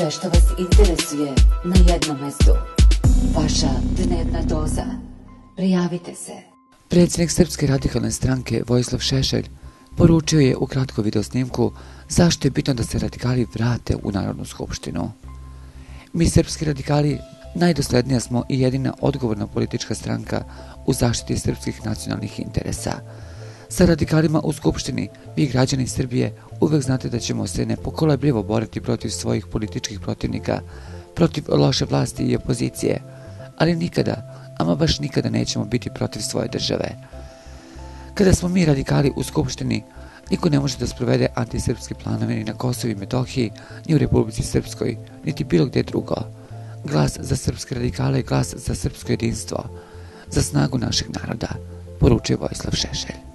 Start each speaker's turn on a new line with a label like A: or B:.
A: Sve što vas interesuje na jednom mestu. Vaša dnevna doza. Prijavite se.
B: Predsjednik Srpske radikalne stranke Vojislav Šešelj poručio je u kratko videosnimku zašto je bitno da se radikali vrate u Narodnu skupštinu. Mi srpski radikali najdoslednija smo i jedina odgovorna politička stranka u zaštiti srpskih nacionalnih interesa. Sa radikalima u Skupštini, vi građani Srbije uvek znate da ćemo se nepokolebljivo boriti protiv svojih političkih protivnika, protiv loše vlasti i opozicije, ali nikada, ama baš nikada nećemo biti protiv svoje države. Kada smo mi radikali u Skupštini, niko ne može da sprovede antisrpske planove ni na Kosovo i Metohiji, ni u Republici Srpskoj, niti bilo gdje drugo. Glas za srpske radikale je glas za srpsko jedinstvo, za snagu našeg naroda, poručuje Vojislav Šešelj.